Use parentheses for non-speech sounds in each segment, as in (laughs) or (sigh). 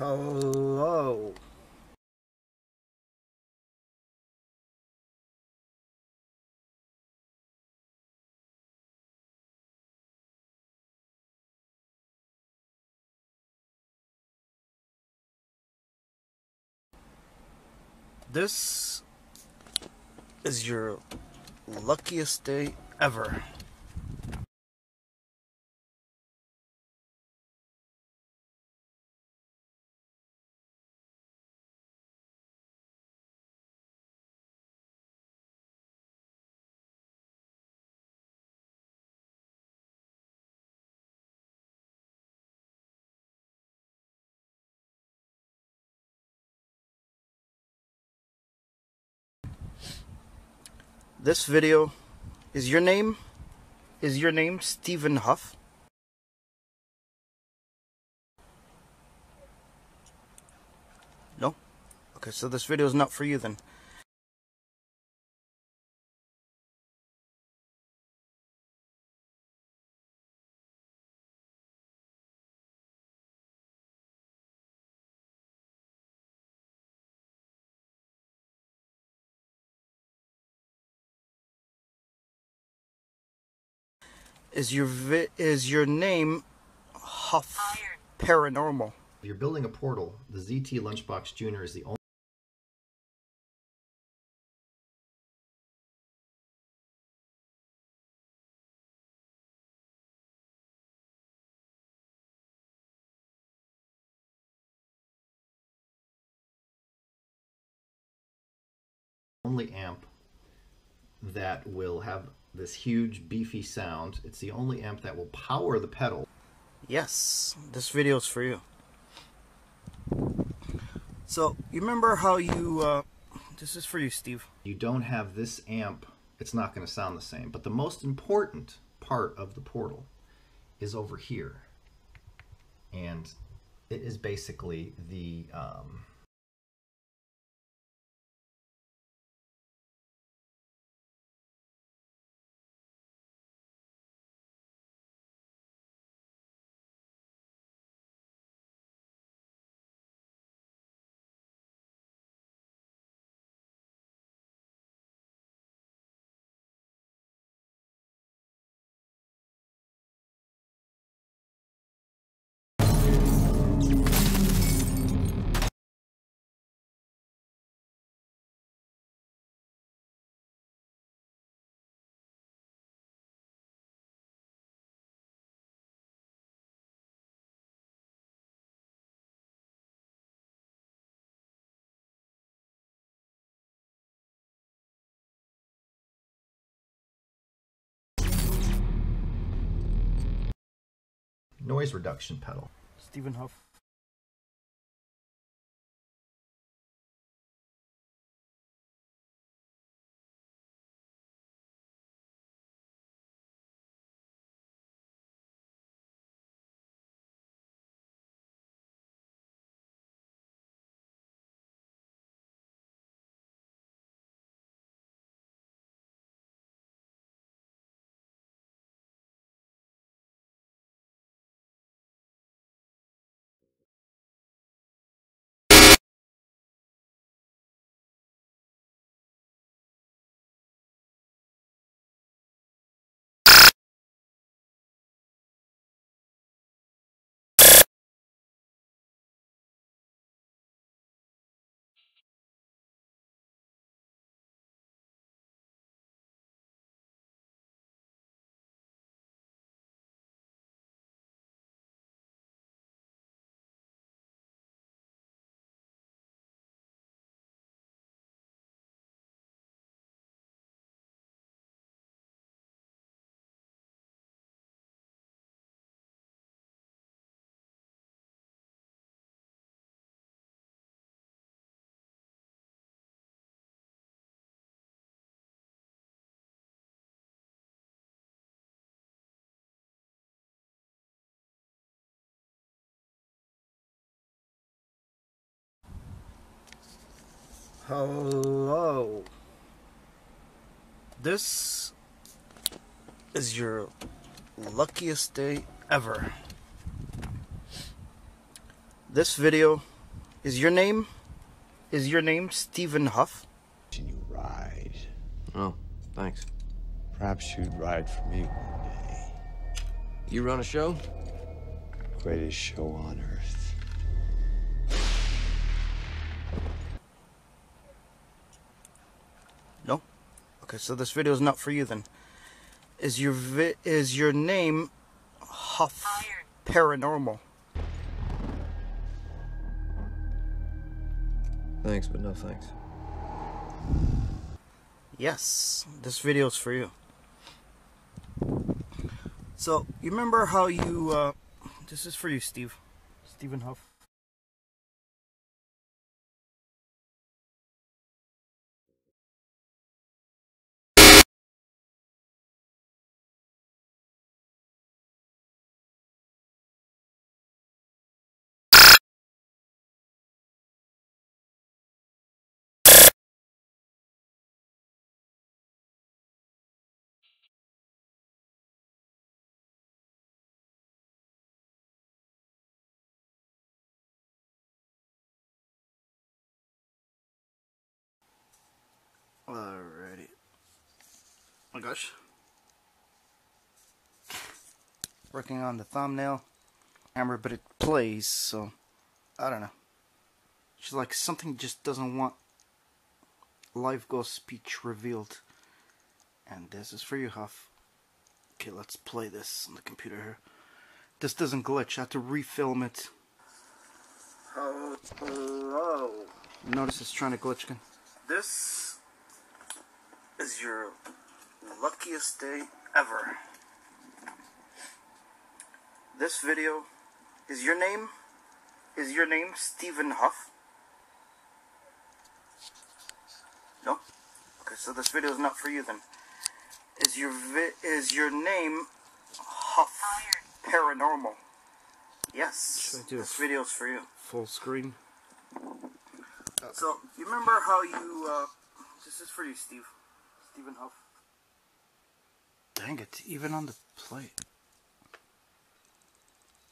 Hello. This is your luckiest day ever. This video is your name? Is your name Stephen Huff? No? Okay, so this video is not for you then. Is your is your name Huff Paranormal? If you're building a portal, the ZT Lunchbox Junior is the only only amp that will have this huge beefy sound. It's the only amp that will power the pedal. Yes, this video is for you. So, you remember how you, uh, this is for you, Steve. You don't have this amp, it's not going to sound the same. But the most important part of the portal is over here. And it is basically the um, noise reduction pedal. Stephen Huff. Hello. This is your luckiest day ever. This video is your name? Is your name Stephen Huff? And you ride. Oh, thanks. Perhaps you'd ride for me one day. You run a show? Greatest show on earth. No. Okay, so this video is not for you then. Is your vi- is your name Huff Paranormal? Thanks, but no thanks. Yes, this video is for you. So, you remember how you, uh, this is for you, Steve. Stephen Huff. Alrighty. Oh my gosh. Working on the thumbnail camera, but it plays, so I don't know. She's like something just doesn't want live ghost speech revealed. And this is for you, Huff. Okay, let's play this on the computer here. This doesn't glitch, I have to refilm it. Oh, hello. Notice it's trying to glitch again. This is your luckiest day ever. This video is your name? Is your name Stephen Huff? No? Okay, so this video is not for you then. Is your vi- is your name Huff Paranormal? Yes. This video is for you. Full screen? So, you remember how you, uh, this is for you, Steve. Stephen Huff. Dang it, even on the plate.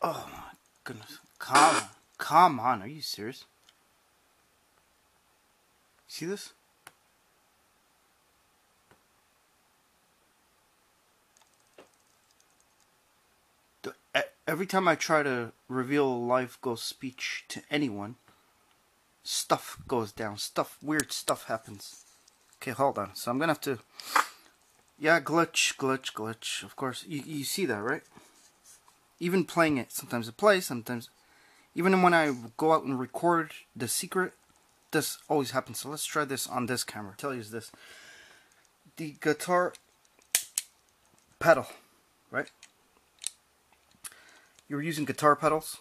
Oh my goodness. Come on. Come on, are you serious? See this? Every time I try to reveal live ghost speech to anyone, stuff goes down. Stuff, weird stuff happens. Okay, hold on. So I'm gonna have to. Yeah, glitch, glitch, glitch. Of course, you you see that, right? Even playing it, sometimes it plays, sometimes. Even when I go out and record the secret, this always happens. So let's try this on this camera. I'll tell you is this: the guitar pedal, right? You're using guitar pedals,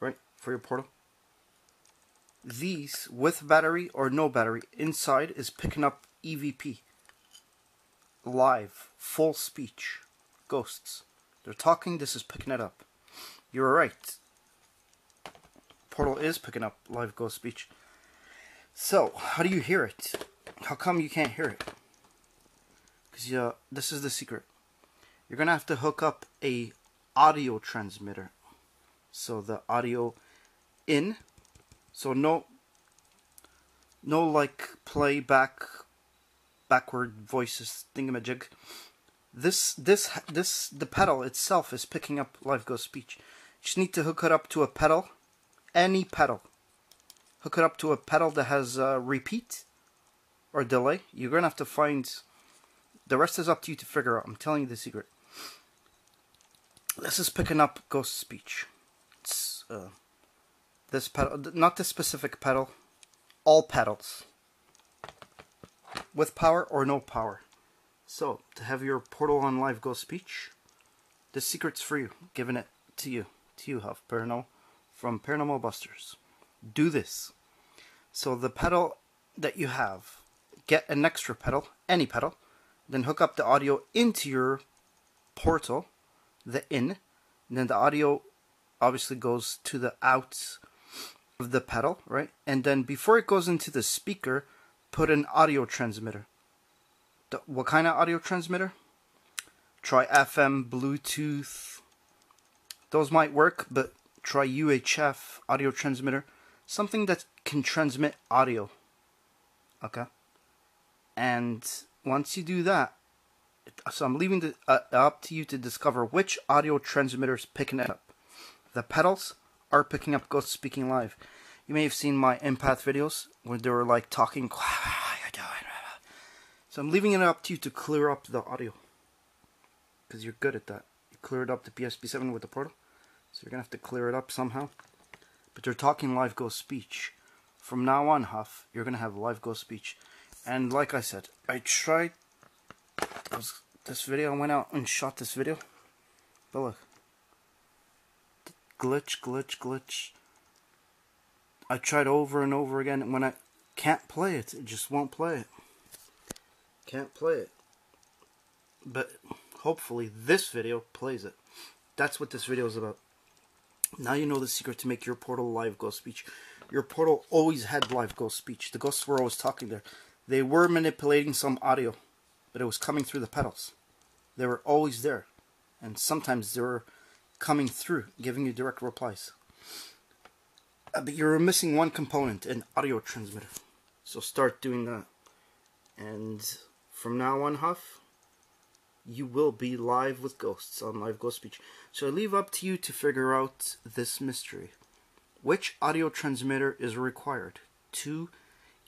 right, for your portal these with battery or no battery inside is picking up EVP live full speech ghosts. They're talking this is picking it up. You're right. Portal is picking up live ghost speech. So how do you hear it? How come you can't hear it? Because uh, this is the secret. You're gonna have to hook up a audio transmitter. So the audio in so no no like playback backward voices thingamajig. This this this the pedal itself is picking up live ghost speech. Just need to hook it up to a pedal, any pedal. Hook it up to a pedal that has repeat or delay. You're gonna have to find. The rest is up to you to figure out. I'm telling you the secret. This is picking up ghost speech. It's uh, this pedal, not this specific pedal, all pedals. With power or no power. So, to have your portal on live Go speech, the secret's for you. Giving it to you. To you, Huff Paranormal, from Paranormal Busters. Do this. So, the pedal that you have, get an extra pedal, any pedal, then hook up the audio into your portal, the in, and then the audio obviously goes to the out of the pedal, right? And then before it goes into the speaker, put an audio transmitter. The, what kind of audio transmitter? Try FM, Bluetooth. Those might work, but try UHF audio transmitter, something that can transmit audio. Okay. And once you do that, so I'm leaving it uh, up to you to discover which audio transmitter is picking it up. The pedals are picking up Ghost Speaking Live. You may have seen my empath videos where they were like talking. (laughs) So I'm leaving it up to you to clear up the audio. Because you're good at that. You cleared up the PSB7 with the portal. So you're going to have to clear it up somehow. But they're talking live ghost speech. From now on, Huff, you're going to have live ghost speech. And like I said, I tried this video. I went out and shot this video. But look. Glitch, glitch, glitch. I tried over and over again. And when I can't play it, it just won't play it. Can't play it. But hopefully this video plays it. That's what this video is about. Now you know the secret to make your portal live ghost speech. Your portal always had live ghost speech. The ghosts were always talking there. They were manipulating some audio, but it was coming through the pedals. They were always there. And sometimes they were coming through, giving you direct replies. Uh, but you're missing one component, an audio transmitter. So start doing that. And from now on, Huff, you will be live with ghosts on Live Ghost Speech. So I leave up to you to figure out this mystery. Which audio transmitter is required to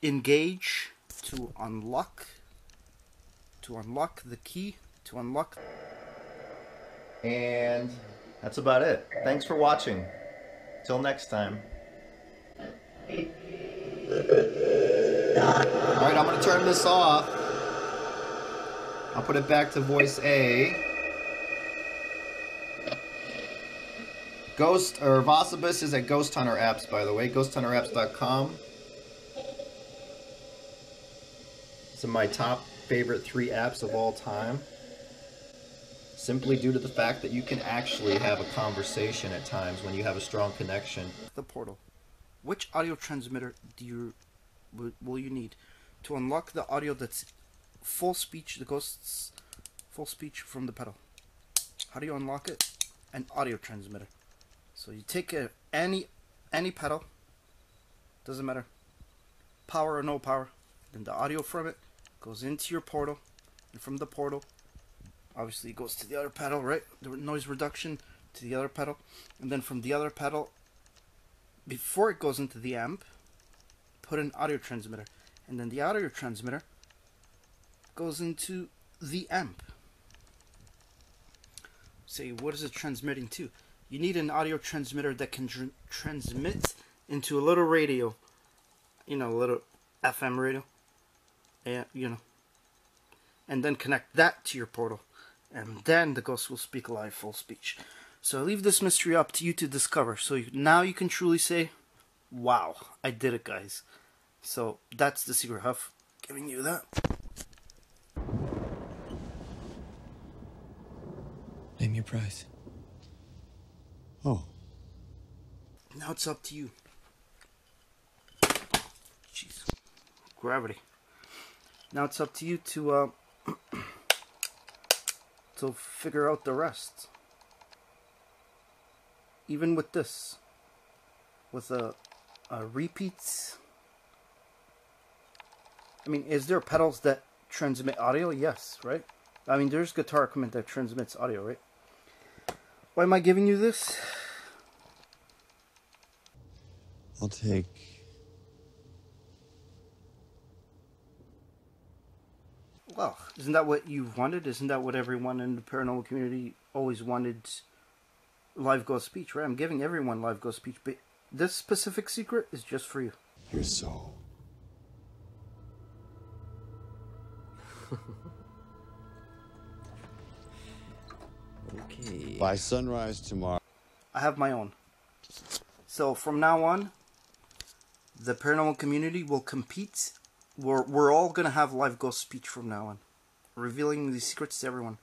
engage, to unlock, to unlock the key, to unlock. And that's about it. Thanks for watching. Till next time. Alright, I'm to turn this off. I'll put it back to voice A. Ghost, or Vossibus is at Ghost Hunter Apps, by the way. GhostHunterApps.com. It's in my top favorite three apps of all time simply due to the fact that you can actually have a conversation at times when you have a strong connection. The portal. Which audio transmitter do you will you need to unlock the audio that's full speech, the ghost's full speech from the pedal? How do you unlock it? An audio transmitter. So you take a, any any pedal, doesn't matter, power or no power, then the audio from it goes into your portal, and from the portal obviously it goes to the other pedal, right? The noise reduction to the other pedal. And then from the other pedal, before it goes into the amp, put an audio transmitter. And then the audio transmitter goes into the amp. Say, what is it transmitting to? You need an audio transmitter that can tr transmit into a little radio. You know, a little FM radio. Yeah, you know. And then connect that to your portal and then the ghost will speak live full speech. So I leave this mystery up to you to discover. So you, now you can truly say, wow, I did it, guys. So that's the secret huff, giving you that. Name your price. Oh. Now it's up to you. Jeez. Gravity. Now it's up to you to, uh, (clears throat) to figure out the rest. Even with this, with a, a repeats. I mean, is there pedals that transmit audio? Yes, right? I mean, there's guitar equipment that transmits audio, right? Why am I giving you this? I'll take isn't that what you've wanted? Isn't that what everyone in the paranormal community always wanted? Live ghost speech, right? I'm giving everyone live ghost speech, but this specific secret is just for you. your soul. (laughs) Okay. By sunrise tomorrow. I have my own. So from now on, the paranormal community will compete. We're, we're all going to have live ghost speech from now on, revealing these secrets to everyone.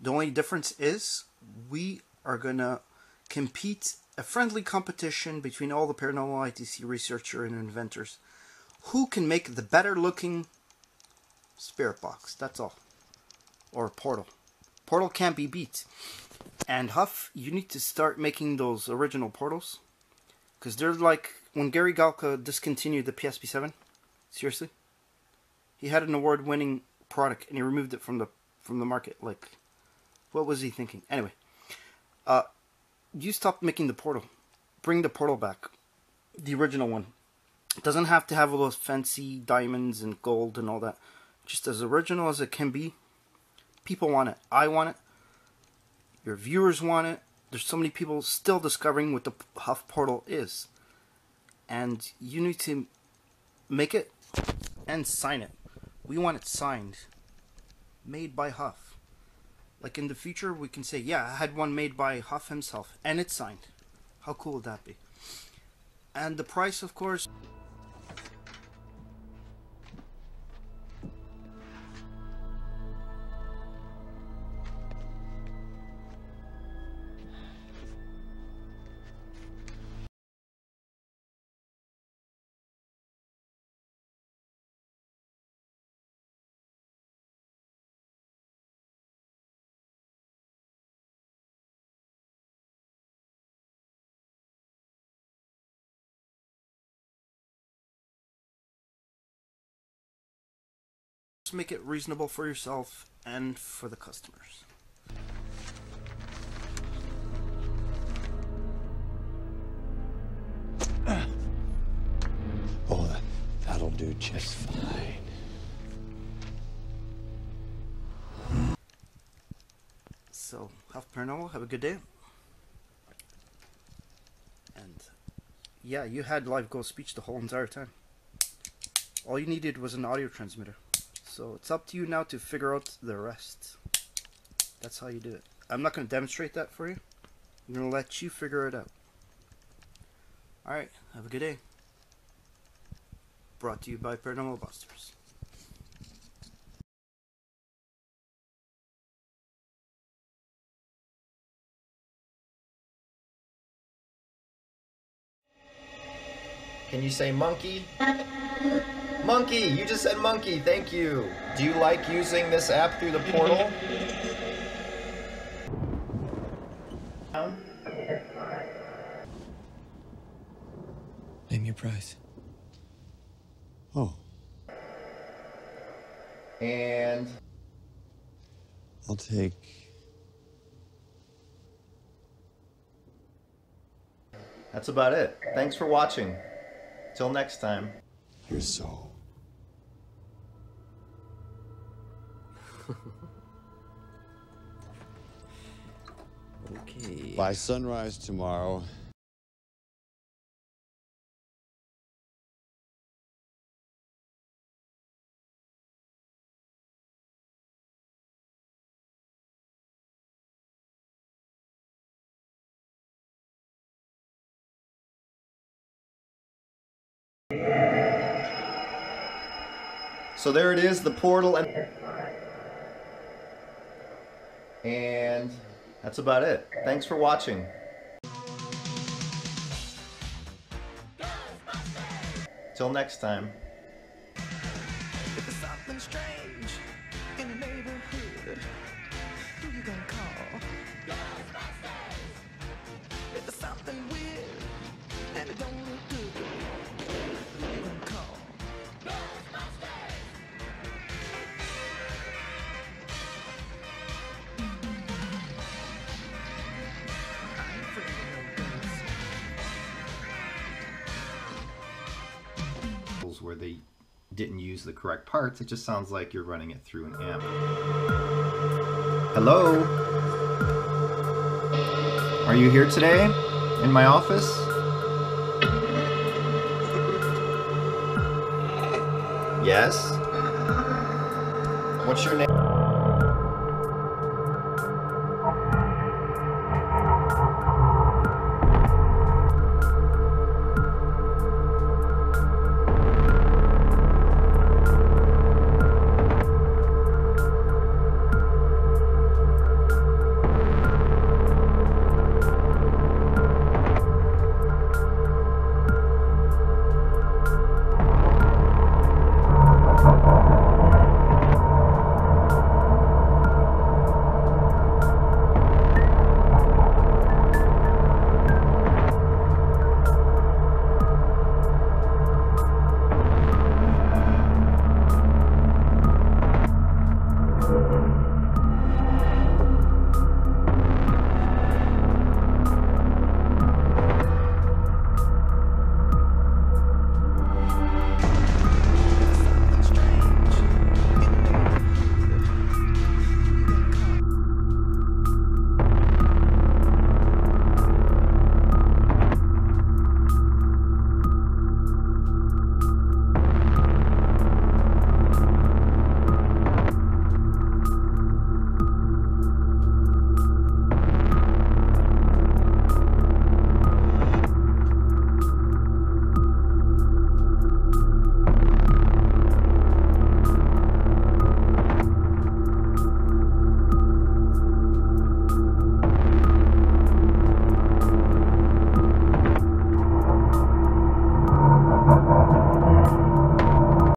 The only difference is we are going to compete a friendly competition between all the paranormal ITC researcher and inventors. Who can make the better looking spirit box? That's all. Or portal. Portal can't be beat. And Huff, you need to start making those original portals. Because they're like when Gary Galka discontinued the PSB 7. Seriously? He had an award winning product and he removed it from the from the market. Like what was he thinking? Anyway. Uh you stopped making the portal. Bring the portal back. The original one. It doesn't have to have all those fancy diamonds and gold and all that. Just as original as it can be. People want it. I want it. Your viewers want it. There's so many people still discovering what the Huff portal is. And you need to make it and sign it. We want it signed. Made by Huff. Like in the future, we can say, yeah, I had one made by Huff himself, and it's signed. How cool would that be? And the price, of course. Make it reasonable for yourself and for the customers. (clears throat) Oh, that, that'll do just fine. So, Huff Paranormal, have a good day. And yeah, you had live ghost speech the whole entire time. All you needed was an audio transmitter. So it's up to you now to figure out the rest. That's how you do it. I'm not going to demonstrate that for you. I'm going to let you figure it out. Alright, have a good day. Brought to you by Paranormal Busters. Can you say monkey? Monkey! You just said monkey, thank you. Do you like using this app through the portal? Name your price. Oh, And I'll take. that's about it. Thanks for watching. Till next time. You're so. By sunrise tomorrow, So there it is, the portal and and that's about it. Thanks for watching. Till next time. Where they didn't use the correct parts. It just sounds like you're running it through an amp. Hello? Are you here today? In my office? Yes? What's your name?